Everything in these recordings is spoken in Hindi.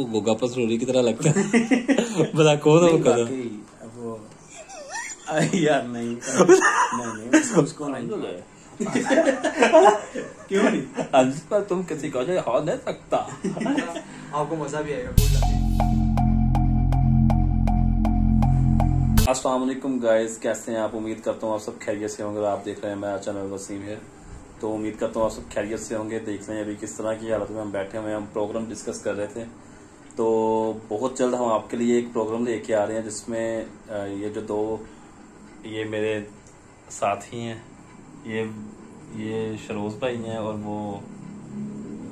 वो गोगा पसरूरी की तरह लगता है। बता कौन है वो यार नहीं नहीं नहीं उसको- नहीं। क्यों नहीं? अंश पर तुम किसी को जो हो नहीं सकता। आपको मज़ा भी आएगा वालेकुम गाइस कैसे हैं आप? उम्मीद करता हूँ आप सब खैरियत से होंगे आप देख रहे हैं मेरा चैनल वसीम है तो उम्मीद करता हूँ आप सब खैरियत से होंगे देख रहे हैं अभी किस तरह की हालत में हम बैठे हुए हैं। हम प्रोग्राम डिस्कस कर रहे थे। तो बहुत जल्द हम आपके लिए एक प्रोग्राम लेके आ रहे हैं जिसमें ये जो दो ये मेरे साथी हैं ये ये शरोज भाई हैं और वो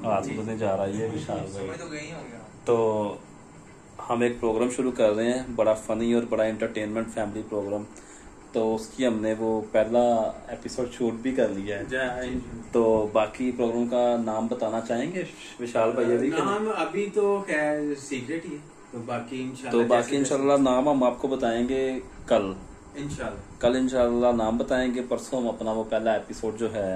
हाथ उधर जा रहा है ये विशाल भाई तो। तो हम एक प्रोग्राम शुरू कर रहे हैं बड़ा फनी और बड़ा एंटरटेनमेंट फैमिली प्रोग्राम तो उसकी हमने वो पहला एपिसोड शूट भी कर लिया है। तो बाकी प्रोग्राम का नाम बताना चाहेंगे? विशाल भाई अभी के नाम अभी तो खैर सीक्रेट ही है। तो बाकी इंशाल्लाह तो बाकी इंशाल्लाह नाम हम आपको बताएँगे कल। इंशाल्लाह। कल इंशाल्लाह नाम बताएँगे परसों हम अपना वो पहला एपिसोड जो है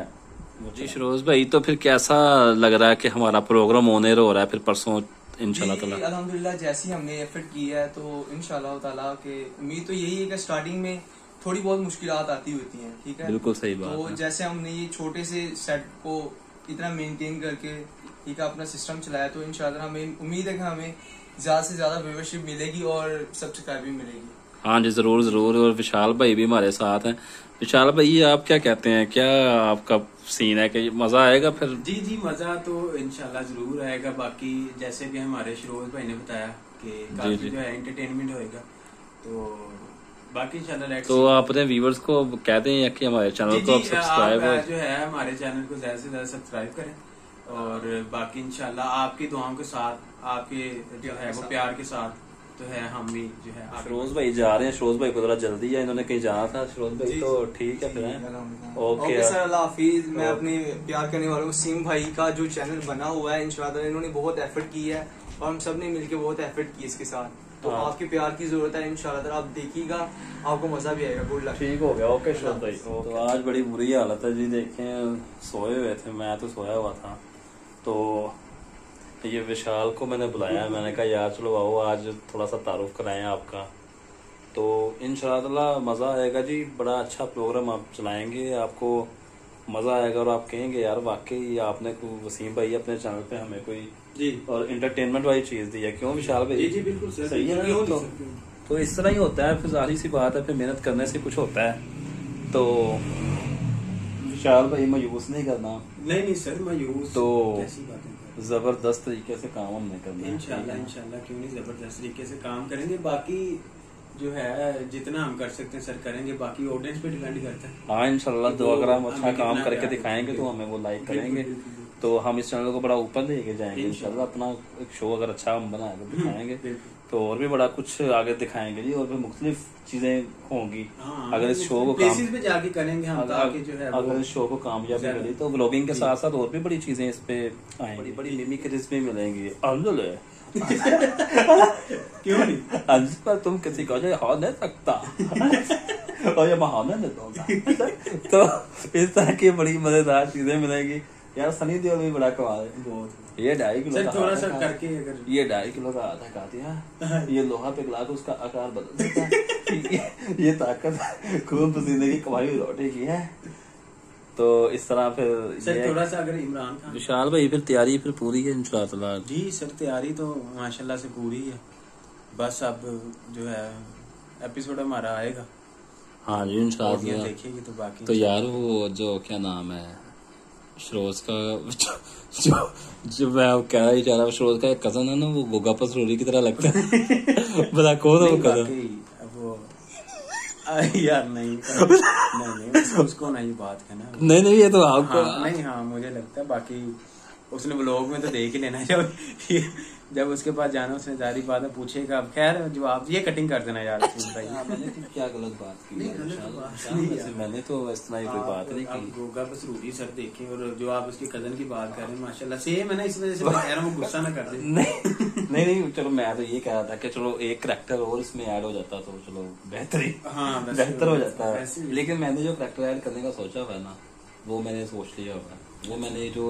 जी शरोज भाई तो फिर कैसा लग रहा है कि हमारा प्रोग्राम ऑनर हो रहा है? फिर परसों अल्हम्दुलिल्लाह जैसी हमने एफर्ट की है तो इंशाल्लाह ताला के उम्मीद तो यही है कि स्टार्टिंग में थोड़ी बहुत मुश्किल आती होती हैं ठीक है? बिल्कुल सही बात तो है। जैसे हमने ये छोटे से सेट को इतना मेंटेन करके ठीक है अपना सिस्टम चलाया तो इंशाल्लाह हमें उम्मीद है कि हमें ज़्यादा से ज़्यादा व्यूवरशिप मिलेगी और सब्सक्राइब भी मिलेगी। हाँ जी ज़रूर ज़रूर। और विशाल भाई भी हमारे साथ हैं। विशाल भाई आप क्या कहते हैं? क्या आपका सीन है? कि मज़ा आएगा फिर? जी जी मज़ा तो इनशाला ज़रूर आएगा। बाकी जैसे भी हमारे शरोज भाई ने बताया कि काफ़ी जो। है एंटरटेनमेंट होएगा तो बाकी let's तो आप अपने व्यूवर्स को कह दें कि हमारे चैनल को आप सब्सक्राइब आप जो है हमारे चैनल को ज़्यादा से ज़्यादा सब्सक्राइब करें और बाकी इंशाल्लाह आपकी दुआओं के साथ आपके जो है वो प्यार के साथ तो है हम भी जो है फिरोज भाई जा रहे हैं फिरोज भाई को थोड़ा जल्दी है इन्होंने कहीं जाना था। फिरोज भाई तो ठीक है फिर ओके ओके सर अल्लाह हाफिज मैं अपने प्यार करने वालों को सीम भाई का जो चैनल बना हुआ है इंशाल्लाह इन्होंने बहुत एफर्ट की है और हम सबने मिलकर बहुत एफर्ट की इसके साथ। तो हाँ। आपके प्यार की ज़रूरत है इंशाल्लाह आप देखिएगा आपको मज़ा भी आएगा गुड लक ठीक हो गया ओके फिरोज भाई तो आज बड़ी बुरी हालत है जी देखें सोए हुए थे मैं तो सोया हुआ था। तो ये विशाल को मैंने बुलाया मैंने कहा यार चलो आओ आज थोड़ा सा तारुफ कराएँ आपका। तो इन मज़ा आएगा जी बड़ा अच्छा प्रोग्राम आप चलाएँगे आपको मज़ा आएगा और आप कहेंगे यार वाकई आपने वसीम भाई अपने चैनल पे हमें कोई जी। और इंटरटेनमेंट वाली चीज़ दी है? क्यों विशाल भाई? जी जी बिल्कुल सर। सही है ना? तो? तो इस तरह ही होता है फिर ज़ाहिर सी बात है फिर मेहनत करने से कुछ होता है। तो विशाल भाई मायूस नहीं करना। नहीं नहीं सर मायूस। तो ज़बरदस्त तरीके से काम हमने करना? है। इंशाल्लाह इंशाल्लाह क्यों नहीं? ज़बरदस्त तरीके से काम करेंगे। बाकी जो है जितना हम कर सकते हैं सर करेंगे। बाकी ऑडियंस पे डिपेंड करता है। हाँ इंशाल्लाह तो वो अगर हम अच्छा काम करके दिखाएँगे तो हमें वो लाइक करेंगे। तो हम इस चैनल को बड़ा ऊपर लेके जाएँगे इंशाल्लाह। अपना एक शो अगर अच्छा हम बनाएँगे दिखाएँगे। तो और भी बड़ा कुछ आगे दिखाएँगे जी और भी मुख्तलिफ़ चीज़ें होंगी। हाँ, अगर इस शो को काम पे जाके करेंगे हम ताकि जो है अगर अगर इस शो को कामयाबी मिली तो ब्लॉगिंग के साथ साथ और भी बड़ी चीज़ें इस पे आएँगी। बड़ी बड़ी मिमिक्रीज भी मिलेंगी। अल्हम्दुलिल्लाह क्यों नहीं? अंश पर तुम किसी को हो नहीं सकता और ये बहाना नहीं तो इस तरह की बड़ी मज़ेदार चीज़ें मिलेंगी। यार सनी देओल भी बड़ा कमाल है बहुत। ये ढाई किलो सर का थोड़ा सा करके अगर ये ढाई किलो का आधा खा दिया। ये लोहा पिघला के उसका आकार बदल देता। है ये- ताकत खून पसीने की कमाई रोटी की है। तो इस तरह फिर सर थोड़ा सा अगर इमरान खान विशाल भाई फिर तैयारी फिर पूरी है इंशाल्लाह जी सर तैयारी तो माशाल्लाह से पूरी है। बस अब जो है एपिसोड हमारा आएगा। हाँ जी इंशाल्लाह देखेगी तो बाकी तो यार वो जो क्या नाम है? शरोज का जो जो, जो मैं कह ही चाह रहा हूँ शरोज का एक कज़न है ना वो गोगा पसरोली की तरह लगता है। बता कौन है वो कज़न वो यार नहीं नहीं नहीं उसको- नहीं बात करना। नहीं नहीं ये तो आपको हाँ, नहीं हाँ मुझे लगता है बाकी उसने ब्लॉग में तो देख ही लेना जब जब उसके पास जाना उसने जारी बात है पूछेगा अब खैर जवाब ये कटिंग कर देना यार भाई। हाँ, मैंने क्या गलत बात की? नहीं, है वैसे है। मैंने तो इस तरह की कोई बात नहीं की। गोगा बस रूरी सर देखें और जो आप उसके कज़न की बात कर रहे हैं माशाल्लाह सेम है ना इस वजह से कह रहा हूँ गुस्सा ना कर दे। नहीं नहीं नहीं चलो मैं तो ये कह रहा था कि चलो एक करेक्टर और इसमें ऐड हो जाता तो चलो बेहतर ही हाँ, बेहतर हो जाता। है लेकिन मैंने जो करेक्टर ऐड करने का सोचा हुआ ना वो मैंने सोच लिया हुआ वो मैंने जो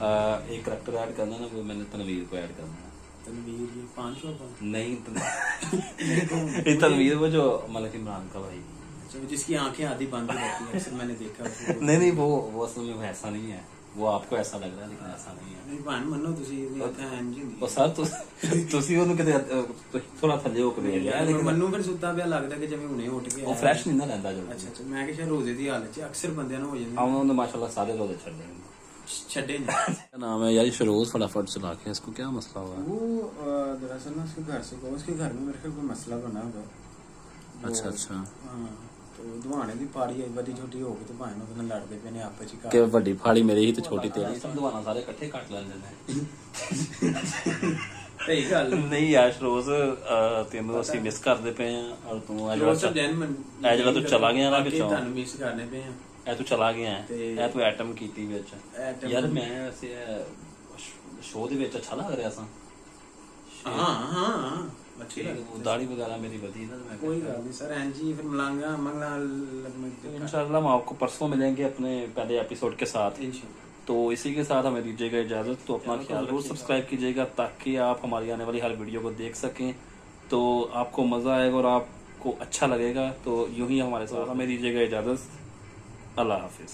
आ, एक करेक्टर ऐड करना है ना वो मैंने तनवीर को ऐड करना है तनवीर ये पान शॉप है नहीं तन- ये तनवीर वो जो मलिक इमरान का भाई अच्छा, जिसकी आंखें आधी बंद हो जाती है अक्सर मैंने देखा उसको। नहीं नहीं वो वो असल में वैसा नहीं है वो आपको ऐसा लग रहा है लेकिन ऐसा नहीं है ਨਹੀਂ ਭਾਣ ਮੰਨੋ ਤੁਸੀਂ ਇਹਦੀ ਅੱਖਾਂ ਇੰਜ ਹੀ ਉਹ ਹੁੰਦੀਆਂ ਸਰ ਤੁਸੀਂ ਤੁਸੀਂ ਉਹਨੂੰ ਕਿਤੇ ਅਹ, ਥੋੜਾ ਥੱਲੇ ਹੋ ਕੇ ਵੇਖ ਲਿਆ ਯਾਰ ਲੇਕਿਨ ਮੈਨੂੰ ਫਿਰ ਸੁੱਤਾ ਪਿਆ ਲੱਗਦਾ ਕਿ ਜਿਵੇਂ ਹੁਣੇ ਉੱਠ ਕੇ ਉਹ ਆਇਆ। ਫਰੈਸ਼ ਨਹੀਂ ਨਾ ਰਹਿੰਦਾ ਜੋ ਅੱਛਾ ਅੱਛਾ ਮੈਂ ਕਿਹਾ ਸ਼ਾਇਦ ਰੋਜ਼ੇ ਦੀ ਹਾਲਤ 'ਚ ਅਕਸਰ ਬੰਦਿਆਂ ਨੂੰ ਹੋ ਜਾਂਦੇ हम उन्होंने माशाल्लाह सारे रोजे छोड़ देंगे ਛੱਡੇ ਨੇ क्या नाम है यार फिरोज फटाफट चला के इसको क्या मसला हुआ वो अ, दरअसल ना उसके घर से उसके घर में मेरे ख्याल कोई मसला बना होगा वो- अच्छा अच्छा हाँ तो दुआने की पारी बड़ी छोटी हो गई तो भाई ਉਹਦੇ ਨਾਲ ਲੜਦੇ ਪਏ ਨੇ ਆਪਸ ਵਿੱਚ कि ਵੱਡੀ ਫਾੜੀ ਮੇਰੀ ਹੀ ਤੇ ਛੋਟੀ ਤੇਰੀ सब दवाना सारे इकट्ठे काट लेंदे ने ਸਹੀ ਗੱਲ ਨਹੀਂ ਯਾਰ ਫਿਰੋਜ਼ ਅਹ, ਤੈਨੂੰ ਅਸੀਂ ਮਿਸ ਕਰਦੇ ਪਏ ਆ ਔਰ ਤੂੰ ਅੱਜ ਜੋ ਸਭ ਜੈਨੂਇਨ ਇਹ ਜਿਹੜਾ ਤੂੰ ਚਲਾ ਗਿਆ ਨਾ ਵਿੱਚੋਂ। ਤੁਹਾਨੂੰ ਮਿਸ ਕਰਨੇ ਪਏ ਆ ਐ ਤੂੰ ਚਲਾ ਗਿਆ ਹੈ। ਐ ਤੂੰ ਐਟਮ ਕੀਤੀ ਵਿੱਚ। ਯਾਰ ਮੈਂ ਵੈਸੇ ਸ਼ੋਅ ਦੇ ਵਿੱਚ ਅੱਛਾ ਲੱਗ ਰਿਹਾ ਸਾਂ। ਹਾਂ ਹਾਂ ਦਾੜੀ ਮੇਰੀ ਵਧੀ ਗੱਲ ਐਂ ਜੀ ਫਿਰ ਮੰਗਣਾ तो इसी के साथ हमें दीजिएगा इजाज़त तो अपना ख्याल ज़रूर सब्सक्राइब कीजिएगा ताकि आप हमारी आने वाली हर वीडियो को देख सकें तो आपको मज़ा आएगा और आपको अच्छा लगेगा तो यूँ ही हमारे साथ हमें दीजिएगा इजाज़त अल्लाह हाफिज